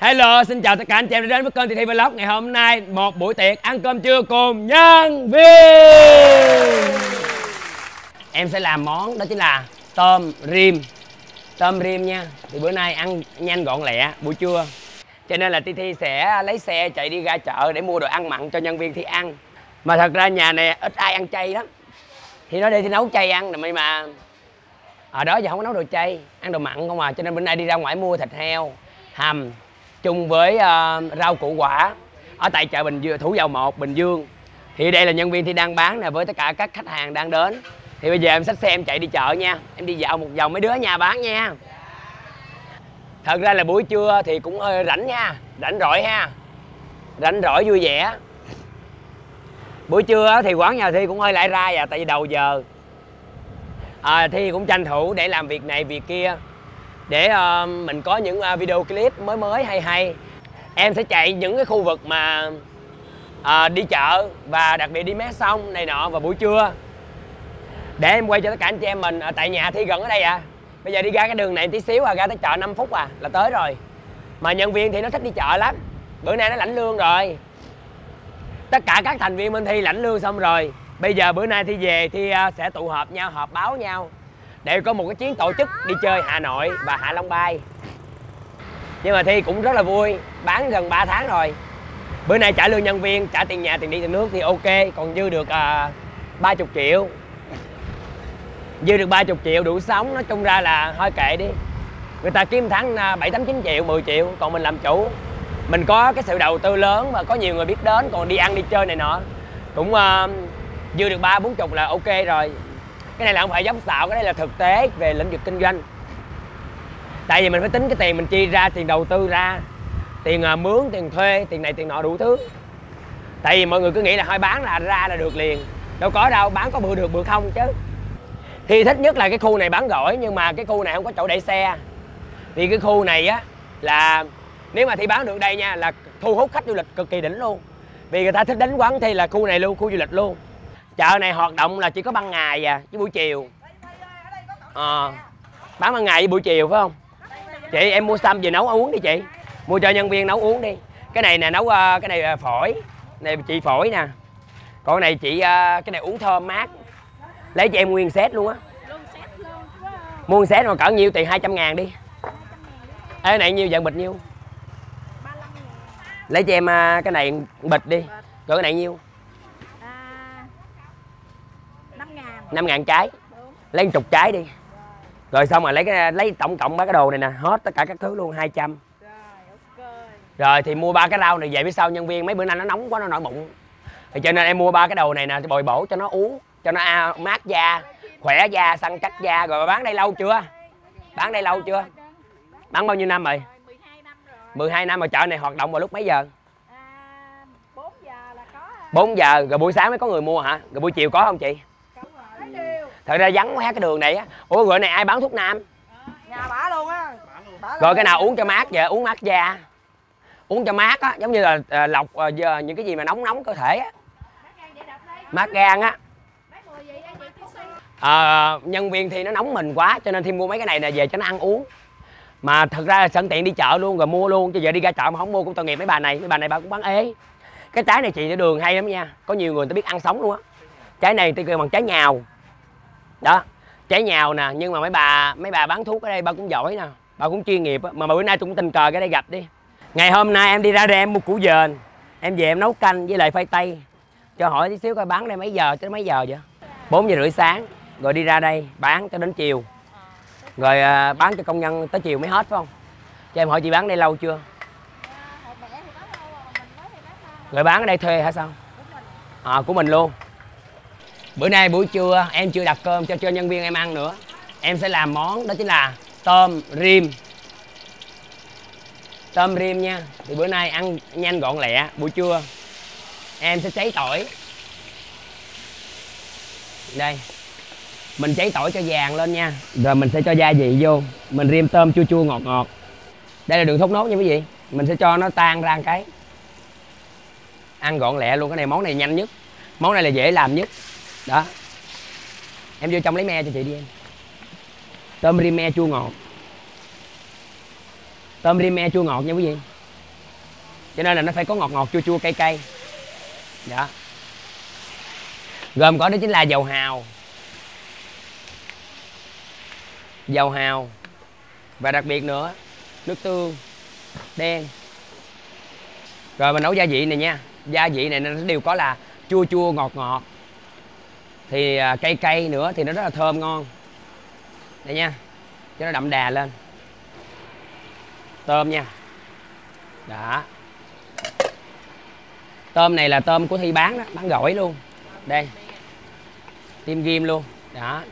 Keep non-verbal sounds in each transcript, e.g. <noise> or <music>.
Hello, xin chào tất cả anh chị em đã đến với kênh Thị Thi Vlog. Ngày hôm nay Một buổi tiệc ăn cơm trưa cùng nhân viên. Em sẽ làm món đó chính là tôm rim. Tôm rim nha. Thì bữa nay ăn nhanh gọn lẹ buổi trưa. Cho nên là Thi Thi sẽ lấy xe chạy đi ra chợ để mua đồ ăn mặn cho nhân viên Thi ăn. Mà thật ra nhà này ít ai ăn chay lắm. Thì nó đi thì nấu chay ăn mà mà ở đó giờ không có nấu đồ chay ăn đồ mặn không à. Cho nên bữa nay đi ra ngoài mua thịt heo hầm chung với uh, rau củ quả ở tại chợ Bình Dương Thủ Dầu Một Bình Dương. Thì đây là nhân viên thì đang bán nè với tất cả các khách hàng đang đến. Thì bây giờ em xách xe em chạy đi chợ nha em đi dạo một vòng mấy đứa nhà bán nha. Thật ra là buổi trưa thì cũng hơi rảnh nha rảnh rỗi ha rảnh rỗi vui vẻ. Buổi trưa thì quán nhà thi cũng hơi lại ra à tại vì đầu giờ. À, thi cũng tranh thủ để làm việc này việc kia để uh, mình có những uh, video clip mới mới hay hay. Em sẽ chạy những cái khu vực mà uh, đi chợ và đặc biệt đi mé sông này nọ vào buổi trưa. Để em quay cho tất cả anh chị em mình ở tại nhà thi gần ở đây à bây giờ đi ra cái đường này tí xíu à ra tới chợ 5 phút à là tới rồi. Mà nhân viên thì nó thích đi chợ lắm. Bữa nay nó lãnh lương rồi. Tất cả các thành viên bên thi lãnh lương xong rồi. Bây giờ bữa nay thi về thì sẽ tụ họp nhau họp báo nhau đều có một cái chuyến tổ chức đi chơi Hà Nội và Hạ Long Bay. Nhưng mà Thi cũng rất là vui bán gần 3 tháng rồi. Bữa nay trả lương nhân viên trả tiền nhà tiền đi tiền nước thì ok còn dư được à, 30 triệu. Dư được 30 triệu đủ sống nói chung ra là thôi kệ đi. Người ta kiếm tháng 7 8 9 triệu 10 triệu còn mình làm chủ. Mình có cái sự đầu tư lớn và có nhiều người biết đến còn đi ăn đi chơi này nọ. Cũng uh, dư được ba bốn chục là ok rồi cái này là không phải giống xạo cái này là thực tế về lĩnh vực kinh doanh. Tại vì mình phải tính cái tiền mình chi ra tiền đầu tư ra tiền uh, mướn tiền thuê tiền này tiền nọ đủ thứ. Tại vì mọi người cứ nghĩ là hơi bán là ra là được liền. Đâu có đâu bán có bữa được bữa không chứ. Thì thích nhất là cái khu này bán gỏi nhưng mà cái khu này không có chỗ để xe. Thì cái khu này á là nếu mà thi bán được đây nha là thu hút khách du lịch cực kỳ đỉnh luôn. Vì người ta thích đến quán thi là khu này luôn khu du lịch luôn chợ này hoạt động là chỉ có ban ngày à chứ buổi chiều. À, bán ban ngày với buổi chiều phải không? Chị em mua xăm về nấu uống đi chị. Mua cho nhân viên nấu uống đi. Cái này nè nấu uh, cái này uh, phổi. Này chị phổi nè. Còn cái này chị uh, cái này uống thơm mát. Lấy cho em nguyên set luôn á. Mua set mà cỡ nhiêu tiền? 200 ngàn đi. Ê này nhiêu dạng bịch nhiêu? Lấy cho em cái này bịch đi. Cỡ cái này nhiêu? 5 ngàn trái. Lấy chục trái đi. Rồi xong rồi lấy cái lấy tổng cộng ba cái đồ này nè hết tất cả các thứ luôn 200 rồi thì mua ba cái rau này về phía sau nhân viên mấy bữa nay nó nóng quá nó nổi bụng. Thì cho nên em mua ba cái đồ này nè bồi bổ cho nó uống cho nó à, mát da khỏe da săn chắc da. Rồi bán đây lâu chưa? Bán đây lâu chưa? Bán bao nhiêu năm rồi? 12 năm mà chợ này hoạt động vào lúc mấy giờ? 4 giờ rồi buổi sáng mới có người mua hả? Rồi buổi chiều có không chị thật ra vắng quá cái đường này á. Ủa gọi này ai bán thuốc nam? Nhà bả luôn á. Rồi cái nào uống cho mát vậy? Uống mát da. Uống cho mát á giống như là à, lọc à, giờ những cái gì mà nóng nóng cơ thể á. Mát gan á. À, nhân viên thì nó nóng mình quá cho nên thi mua mấy cái này nè về cho nó ăn uống. Mà thật ra sẵn tiện đi chợ luôn rồi mua luôn chứ giờ đi ra chợ mà không mua cũng tội nghiệp mấy bà này mấy bà này bà cũng bán ế. Cái trái này chị ở đường hay lắm nha có nhiều người ta biết ăn sống luôn á. Trái này tôi kêu bằng trái nhào đó trái nhào nè nhưng mà mấy bà mấy bà bán thuốc ở đây bà cũng giỏi nè bà cũng chuyên nghiệp mà bữa nay tôi cũng tình cờ cái đây gặp đi. Ngày hôm nay em đi ra đây em mua củ dền em về em nấu canh với lại khoai tây. Cho hỏi tí xíu coi bán đây mấy giờ tới mấy giờ vậy? Bốn giờ rưỡi sáng rồi đi ra đây bán cho đến chiều. Rồi à, bán cho công nhân tới chiều mới hết phải không? Cho em hỏi chị bán đây lâu chưa? Rồi bán ở đây thuê hả sao? À, của mình luôn bữa nay buổi trưa, em chưa đặt cơm cho cho nhân viên em ăn nữa. Em sẽ làm món đó chính là tôm rim. Tôm rim nha. Thì bữa nay ăn nhanh gọn lẹ. Buổi trưa, em sẽ cháy tỏi. Đây. Mình cháy tỏi cho vàng lên nha. Rồi mình sẽ cho gia vị vô. Mình rim tôm chua chua ngọt ngọt. Đây là đường thốt nốt nha quý vị. Mình sẽ cho nó tan ra một cái. Ăn gọn lẹ luôn. Cái này món này nhanh nhất. Món này là dễ làm nhất đó. Em vô trong lấy me cho chị đi em. Tôm rim me chua ngọt. Tôm rim me chua ngọt nha quý vị. Cho nên là nó phải có ngọt ngọt, chua chua, cay cay. Đó. Gồm có đó chính là dầu hào. Dầu hào. Và đặc biệt nữa, nước tương, đen. Rồi mình nấu gia vị này nha. Gia vị này nó đều có là chua chua, ngọt ngọt thì à, cây cây nữa thì nó rất là thơm ngon. Đây nha, cho nó đậm đà lên. Tôm nha. Đó. Tôm này là tôm của thi bán đó, bán gỏi luôn. Đây. Tim ghim luôn. Đó.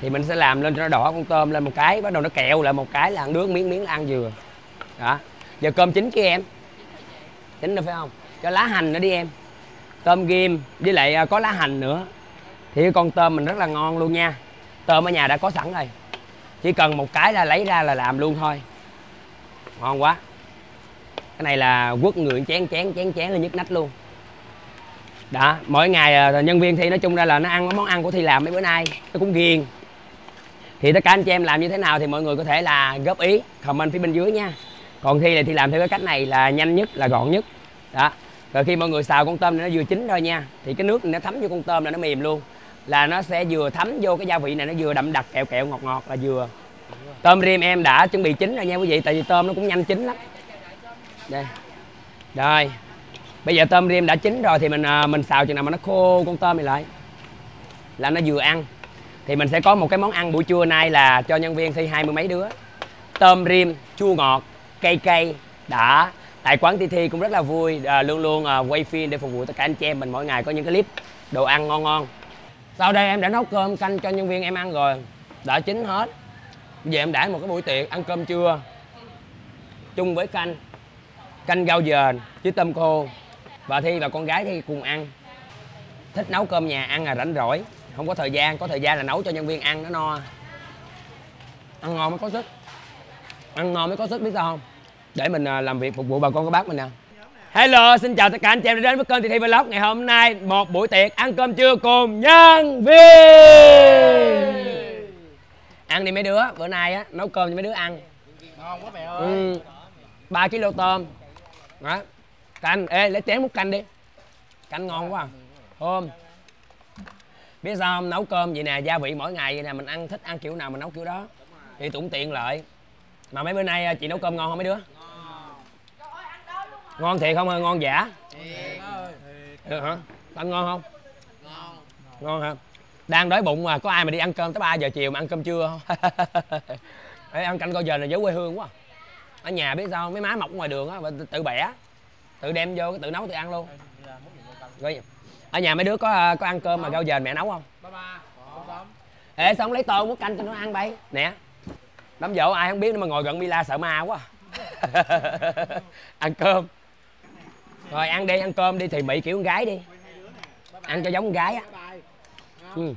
Thì mình sẽ làm lên cho nó đỏ con tôm lên một cái, bắt đầu nó kẹo lại một cái là ăn nước miếng miếng là ăn vừa. Đó. Giờ cơm chín kia em. Chín rồi phải không? Cho lá hành nữa đi em. Tôm ghim, với lại à, có lá hành nữa thì con tôm mình rất là ngon luôn nha. Tôm ở nhà đã có sẵn rồi. Chỉ cần một cái là lấy ra là làm luôn thôi. Ngon quá. Cái này là quất người chén chén chén chén là nhức nách luôn. Đó, mỗi ngày à, nhân viên thi nói chung ra là nó ăn, món ăn của thi làm mấy bữa nay, nó cũng ghiền. Thì tất cả anh chị em làm như thế nào thì mọi người có thể là góp ý, comment phía bên dưới nha. Còn thi là thi làm theo cái cách này là nhanh nhất, là gọn nhất. Đó. Rồi khi mọi người xào con tôm này nó vừa chín thôi nha, thì cái nước này nó thấm vô con tôm là nó mềm luôn là nó sẽ vừa thấm vô cái gia vị này nó vừa đậm đặc kẹo kẹo ngọt ngọt là vừa. Tôm rim em đã chuẩn bị chín rồi nha quý vị tại vì tôm nó cũng nhanh chín lắm. Đây. Rồi. Bây giờ tôm rim đã chín rồi thì mình à, mình xào chừng nào mà nó khô con tôm này lại. Là nó vừa ăn. Thì mình sẽ có một cái món ăn buổi trưa nay là cho nhân viên thi hai mươi mấy đứa. Tôm rim chua ngọt cay cay đã. Tại quán thi thi cũng rất là vui à, luôn luôn à, quay phim để phục vụ tất cả anh chị em mình mỗi ngày có những cái clip đồ ăn ngon ngon sau đây em đã nấu cơm canh cho nhân viên em ăn rồi. Đã chín hết. Bây giờ em đãi một cái buổi tiệc, ăn cơm trưa. Chung với canh. Canh rau dền với tôm khô. Và thi và con gái thi cùng ăn. Thích nấu cơm nhà ăn là rảnh rỗi. Không có thời gian, có thời gian là nấu cho nhân viên ăn, nó no. Ăn ngon mới có sức. Ăn ngon mới có sức, biết sao không? Để mình à, làm việc phục vụ bà con các bác mình nè. Hello, xin chào tất cả anh chị em đã đến với kênh Thị Thị Vlog. Ngày hôm nay một buổi tiệc ăn cơm trưa cùng nhân viên. Ăn đi mấy đứa, bữa nay á nấu cơm cho mấy đứa ăn. Ngon quá mẹ ơi. Ừ, 3 kg tôm. Đó, canh, ê lấy chén múc canh đi. Canh ngon quá à. Thơm Biết sao không, nấu cơm vậy nè, gia vị mỗi ngày vậy nè Mình ăn thích ăn kiểu nào mình nấu kiểu đó. Thì cũng tiện lợi Mà mấy bữa nay à, chị nấu cơm ngon không mấy đứa? Ngon thiệt không? Ngon giả? Được hả? Anh ngon không? Ngon hả? Đang đói bụng mà có ai mà đi ăn cơm tới 3 giờ chiều mà ăn cơm trưa không? <laughs> Ê, ăn canh coi giờ này nhớ quê hương quá Ở nhà biết sao mấy má mọc ngoài đường á, tự bẻ Tự đem vô, tự nấu tự ăn luôn Ở nhà mấy đứa có có ăn cơm mà rau dền mẹ nấu không? Ê sao không lấy tôm muốt canh cho nó ăn bay Nè Đám dỗ ai không biết nữa mà ngồi gần Mila sợ ma quá <laughs> Ăn cơm rồi ăn đi, ăn cơm đi thì mỹ kiểu con gái đi ăn cho giống con gái á ừ.